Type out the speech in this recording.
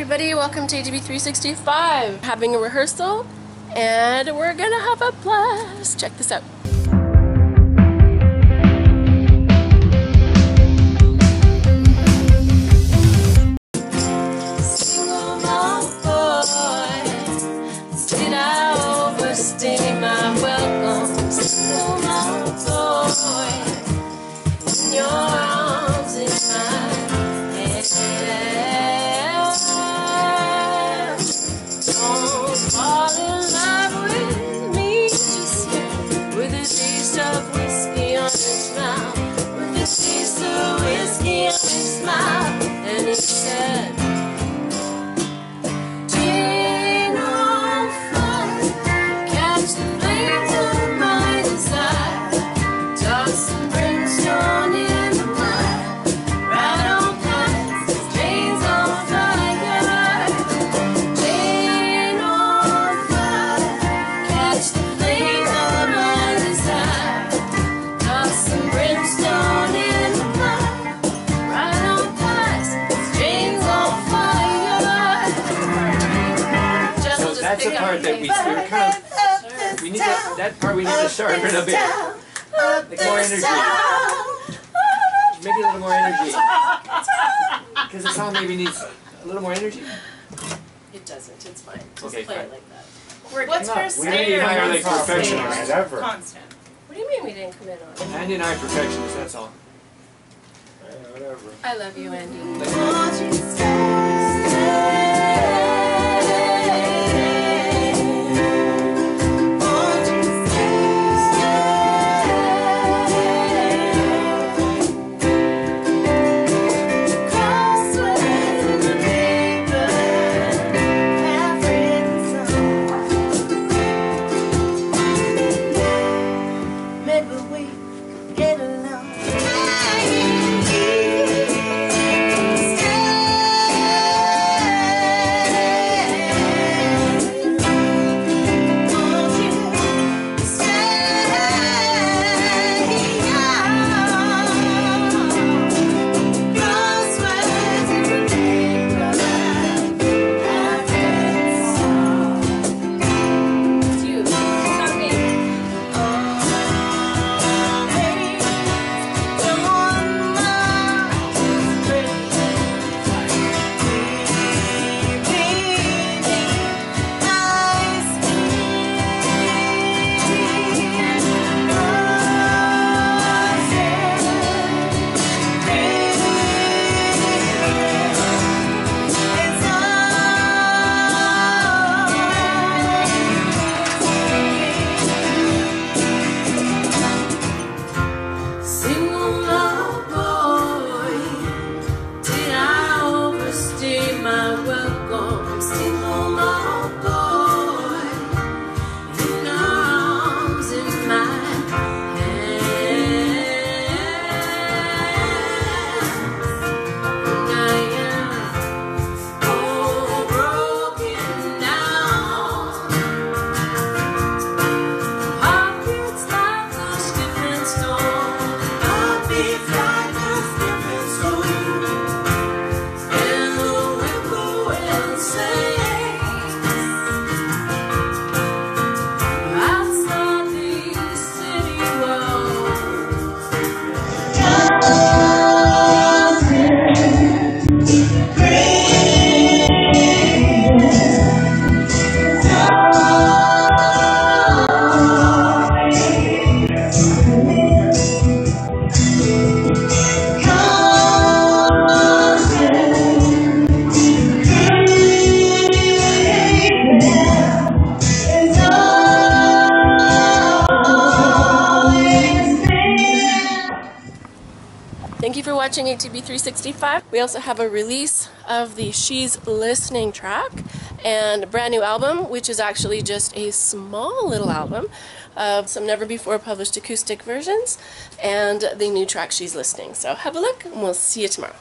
everybody, welcome to ATB 365. Having a rehearsal and we're gonna have a blast. Check this out. My? So that's the part that we, we were kind of, we need that, that part we need to sharpen a bit. Like more energy. Make it a little more energy. Because the song maybe needs a little more energy. It doesn't. It's fine. Just Okay, play fine. it like that. We're What's good. her We need standard? higher like What's her perfectionists. Constant. What do you mean we didn't commit on? it? Andy and I are perfectionists, that's all. Yeah, whatever. I love you, Andy. For watching ATB 365. We also have a release of the She's Listening track and a brand new album, which is actually just a small little album of some never before published acoustic versions and the new track She's Listening. So have a look and we'll see you tomorrow.